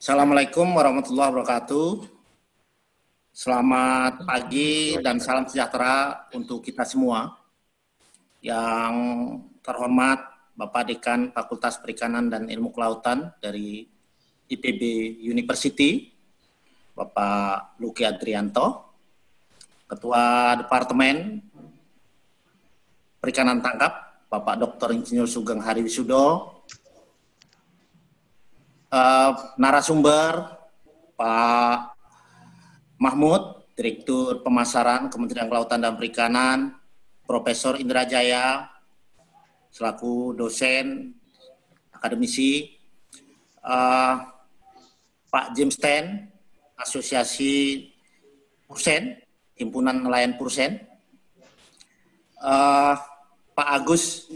Assalamualaikum warahmatullahi wabarakatuh. Selamat pagi dan salam sejahtera untuk kita semua. Yang terhormat Bapak Dekan Fakultas Perikanan dan Ilmu Kelautan dari IPB University, Bapak Luki Adrianto, Ketua Departemen Perikanan Tangkap, Bapak Dr. Insinyur Sugeng Hari Wisudo, uh, narasumber Pak Mahmud, Direktur Pemasaran Kementerian Kelautan dan Perikanan, Profesor Indra Jaya, selaku dosen akademisi, uh, Pak James Ten, Asosiasi Pursen, Himpunan Nelayan Pursen, uh, Pak Agus,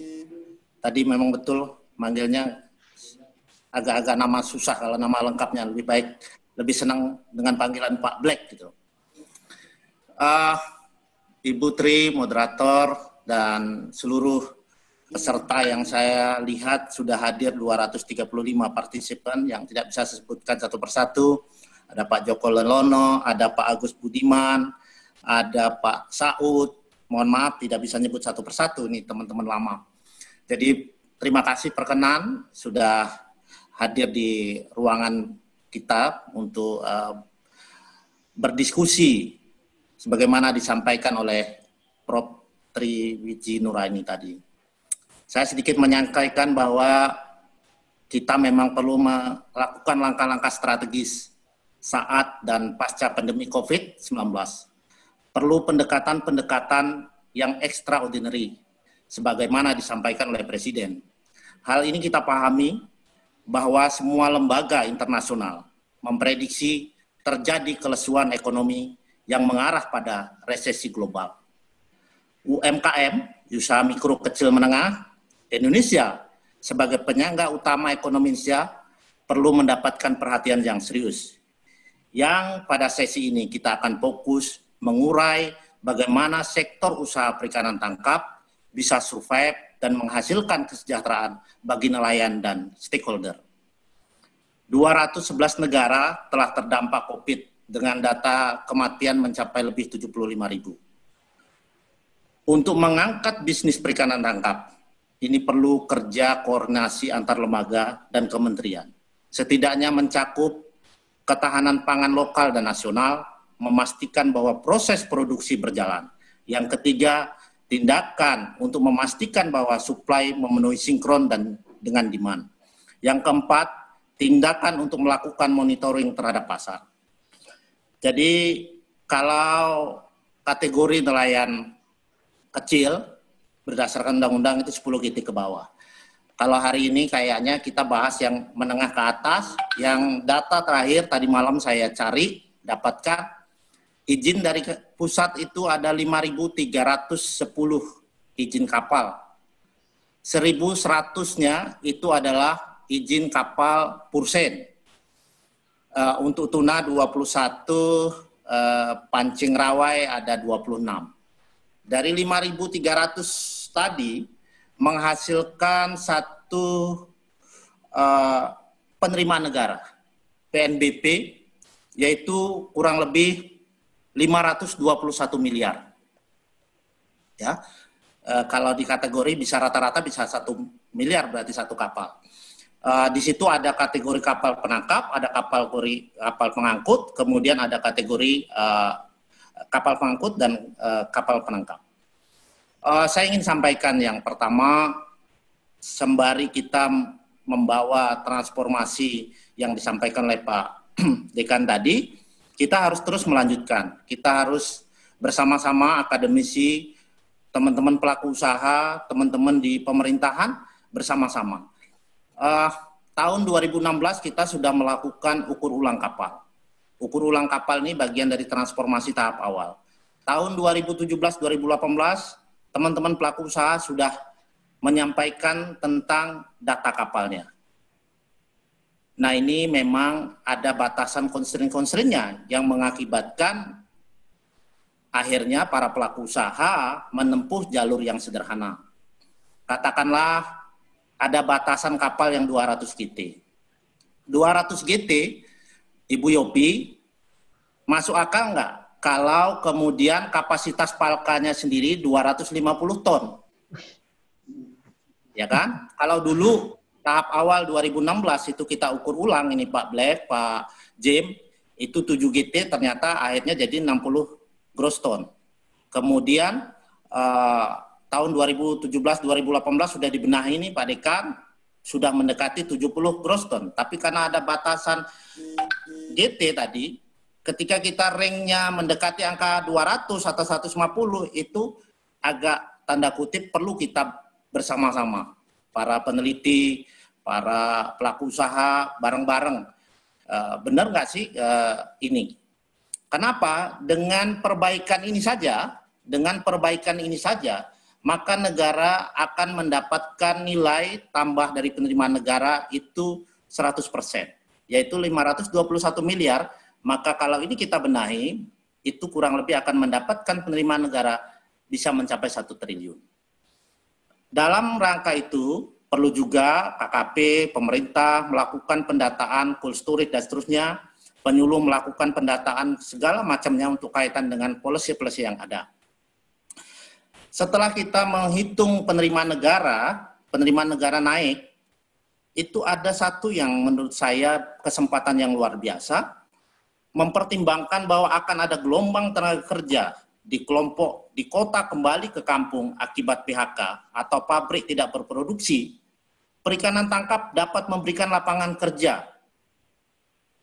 tadi memang betul manggilnya agak-agak nama susah kalau nama lengkapnya lebih baik lebih senang dengan panggilan Pak Black gitu. Uh, Ibu Tri, moderator dan seluruh peserta yang saya lihat sudah hadir 235 partisipan yang tidak bisa saya sebutkan satu persatu. Ada Pak Joko Lelono, ada Pak Agus Budiman, ada Pak Saud. Mohon maaf tidak bisa nyebut satu persatu nih teman-teman lama. Jadi terima kasih perkenan sudah hadir di ruangan kita untuk uh, berdiskusi sebagaimana disampaikan oleh Prof. Tri Wiji Nuraini tadi. Saya sedikit menyampaikan bahwa kita memang perlu melakukan langkah-langkah strategis saat dan pasca pandemi COVID-19. Perlu pendekatan-pendekatan yang extraordinary, sebagaimana disampaikan oleh Presiden. Hal ini kita pahami bahwa semua lembaga internasional memprediksi terjadi kelesuan ekonomi yang mengarah pada resesi global. UMKM, usaha mikro kecil menengah, Indonesia sebagai penyangga utama ekonomi Indonesia perlu mendapatkan perhatian yang serius. Yang pada sesi ini kita akan fokus mengurai bagaimana sektor usaha perikanan tangkap bisa survive dan menghasilkan kesejahteraan bagi nelayan dan stakeholder. 211 negara telah terdampak COVID dengan data kematian mencapai lebih 75 ribu. Untuk mengangkat bisnis perikanan tangkap, ini perlu kerja koordinasi antar lembaga dan kementerian. Setidaknya mencakup ketahanan pangan lokal dan nasional, memastikan bahwa proses produksi berjalan. Yang ketiga, tindakan untuk memastikan bahwa supply memenuhi sinkron dan dengan demand. Yang keempat, tindakan untuk melakukan monitoring terhadap pasar. Jadi kalau kategori nelayan kecil berdasarkan undang-undang itu 10 GT ke bawah. Kalau hari ini kayaknya kita bahas yang menengah ke atas, yang data terakhir tadi malam saya cari, dapatkan izin dari pusat itu ada 5.310 izin kapal. 1.100-nya itu adalah izin kapal Pursen. Uh, untuk tuna 21, uh, eh, pancing rawai ada 26. Dari 5.300 tadi menghasilkan satu uh, penerimaan negara, PNBP, yaitu kurang lebih 521 miliar. Ya, e, kalau di kategori bisa rata-rata bisa satu miliar berarti satu kapal. E, di situ ada kategori kapal penangkap, ada kapal kategori kapal pengangkut, kemudian ada kategori e, kapal pengangkut dan e, kapal penangkap. E, saya ingin sampaikan yang pertama, sembari kita membawa transformasi yang disampaikan oleh Pak Dekan tadi, kita harus terus melanjutkan. Kita harus bersama-sama akademisi, teman-teman pelaku usaha, teman-teman di pemerintahan bersama-sama. Uh, tahun 2016 kita sudah melakukan ukur ulang kapal. Ukur ulang kapal ini bagian dari transformasi tahap awal. Tahun 2017-2018 teman-teman pelaku usaha sudah menyampaikan tentang data kapalnya. Nah ini memang ada batasan konstrin-konstrinnya yang mengakibatkan akhirnya para pelaku usaha menempuh jalur yang sederhana. Katakanlah ada batasan kapal yang 200 GT. 200 GT Ibu Yopi, masuk akal nggak kalau kemudian kapasitas palkanya sendiri 250 ton? Ya kan? Kalau dulu tahap awal 2016 itu kita ukur ulang ini Pak Black, Pak Jim, itu 7 GT ternyata akhirnya jadi 60 gross ton. Kemudian uh, tahun 2017-2018 sudah dibenahi ini Pak Dekan, sudah mendekati 70 gross ton. Tapi karena ada batasan GT tadi, ketika kita ringnya mendekati angka 200 atau 150 itu agak tanda kutip perlu kita bersama-sama para peneliti, para pelaku usaha bareng-bareng. Uh, benar nggak sih uh, ini? Kenapa? Dengan perbaikan ini saja, dengan perbaikan ini saja, maka negara akan mendapatkan nilai tambah dari penerimaan negara itu 100%, yaitu 521 miliar. Maka kalau ini kita benahi, itu kurang lebih akan mendapatkan penerimaan negara bisa mencapai satu triliun. Dalam rangka itu, perlu juga KKP, pemerintah melakukan pendataan cold storage dan seterusnya, penyuluh melakukan pendataan segala macamnya untuk kaitan dengan polisi-polisi yang ada. Setelah kita menghitung penerimaan negara, penerimaan negara naik, itu ada satu yang menurut saya kesempatan yang luar biasa, mempertimbangkan bahwa akan ada gelombang tenaga kerja di kelompok di kota kembali ke kampung akibat PHK atau pabrik tidak berproduksi, perikanan tangkap dapat memberikan lapangan kerja.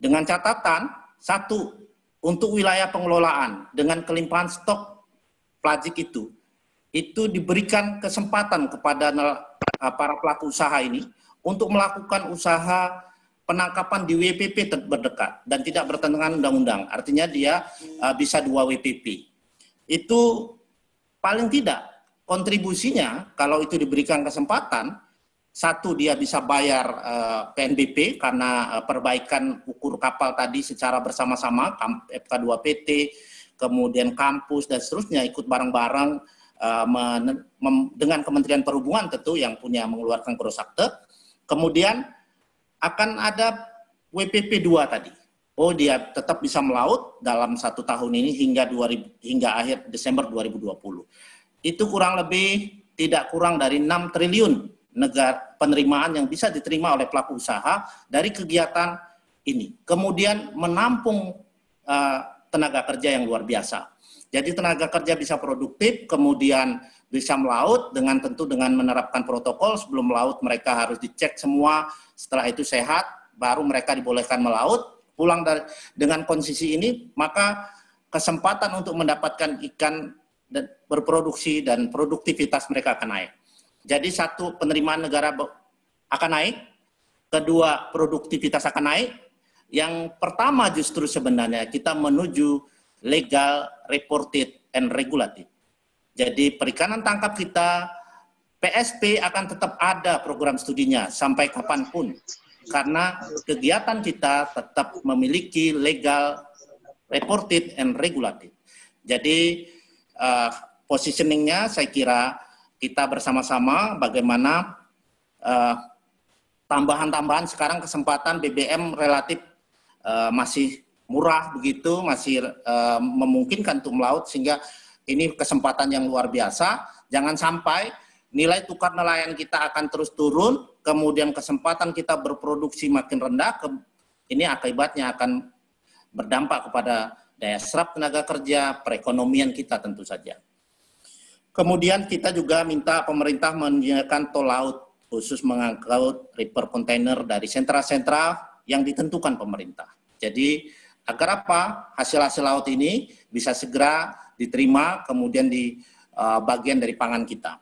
Dengan catatan, satu, untuk wilayah pengelolaan dengan kelimpahan stok plastik itu, itu diberikan kesempatan kepada uh, para pelaku usaha ini untuk melakukan usaha penangkapan di WPP berdekat dan tidak bertentangan undang-undang. Artinya dia uh, bisa dua WPP. Itu paling tidak kontribusinya kalau itu diberikan kesempatan satu dia bisa bayar PNBP karena uh, perbaikan ukur kapal tadi secara bersama-sama FK2PT kemudian kampus dan seterusnya ikut bareng-bareng dengan Kementerian Perhubungan tentu yang punya mengeluarkan krosakte. Kemudian akan ada WPP 2 tadi. Oh dia tetap bisa melaut dalam satu tahun ini hingga 2000, hingga akhir Desember 2020. Itu kurang lebih tidak kurang dari 6 triliun negara penerimaan yang bisa diterima oleh pelaku usaha dari kegiatan ini. Kemudian menampung uh, tenaga kerja yang luar biasa. Jadi tenaga kerja bisa produktif, kemudian bisa melaut dengan tentu dengan menerapkan protokol sebelum melaut mereka harus dicek semua, setelah itu sehat, baru mereka dibolehkan melaut. Pulang dari, dengan kondisi ini, maka kesempatan untuk mendapatkan ikan dan berproduksi dan produktivitas mereka akan naik. Jadi satu penerimaan negara akan naik, kedua produktivitas akan naik, yang pertama justru sebenarnya kita menuju legal, reported, and regulated. Jadi perikanan tangkap kita, PSP akan tetap ada program studinya sampai kapan pun. Karena kegiatan kita tetap memiliki legal, reported, and regulated. Jadi uh, positioningnya saya kira kita bersama-sama bagaimana uh, tambahan-tambahan sekarang kesempatan BBM relatif uh, masih murah begitu, masih uh, memungkinkan untuk melaut sehingga ini kesempatan yang luar biasa. Jangan sampai nilai tukar nelayan kita akan terus turun, kemudian kesempatan kita berproduksi makin rendah, ke, ini akibatnya akan berdampak kepada daya serap tenaga kerja, perekonomian kita tentu saja. Kemudian kita juga minta pemerintah menyediakan tol laut khusus mengangkut reefer kontainer dari sentra-sentra yang ditentukan pemerintah. Jadi Agar apa? Hasil-hasil laut ini bisa segera diterima, kemudian di uh, bagian dari pangan kita.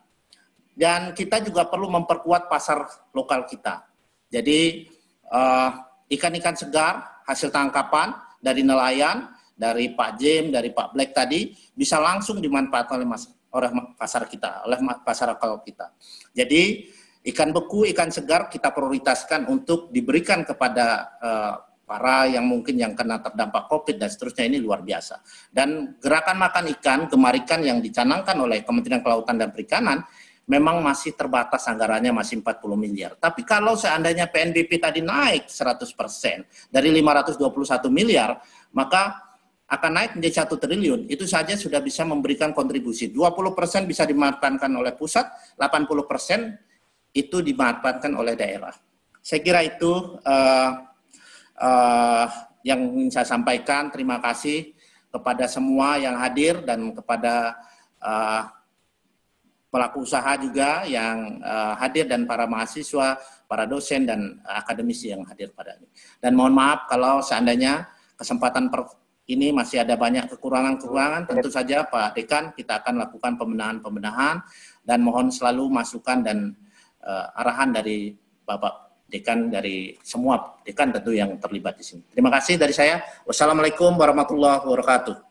Dan kita juga perlu memperkuat pasar lokal kita. Jadi uh, ikan-ikan uh, segar, hasil tangkapan dari nelayan, dari Pak Jim, dari Pak Black tadi, bisa langsung dimanfaatkan oleh, mas, oleh pasar kita, oleh pasar lokal kita. Jadi ikan beku, ikan segar kita prioritaskan untuk diberikan kepada uh, para yang mungkin yang kena terdampak COVID dan seterusnya ini luar biasa. Dan gerakan makan ikan, gemar ikan yang dicanangkan oleh Kementerian Kelautan dan Perikanan memang masih terbatas anggarannya masih 40 miliar. Tapi kalau seandainya PNBP tadi naik 100% dari 521 miliar, maka akan naik menjadi satu triliun. Itu saja sudah bisa memberikan kontribusi. 20% bisa dimanfaatkan oleh pusat, 80% itu dimanfaatkan oleh daerah. Saya kira itu uh, uh, yang ingin saya sampaikan. Terima kasih kepada semua yang hadir dan kepada uh, pelaku usaha juga yang uh, hadir dan para mahasiswa, para dosen dan akademisi yang hadir pada ini. Dan mohon maaf kalau seandainya kesempatan per ini masih ada banyak kekurangan-kekurangan, tentu saja Pak Dekan kita akan lakukan pembenahan-pembenahan dan mohon selalu masukan dan uh, arahan dari Bapak Dekan dari semua dekan tentu yang terlibat di sini. Terima kasih dari saya. Wassalamualaikum warahmatullahi wabarakatuh.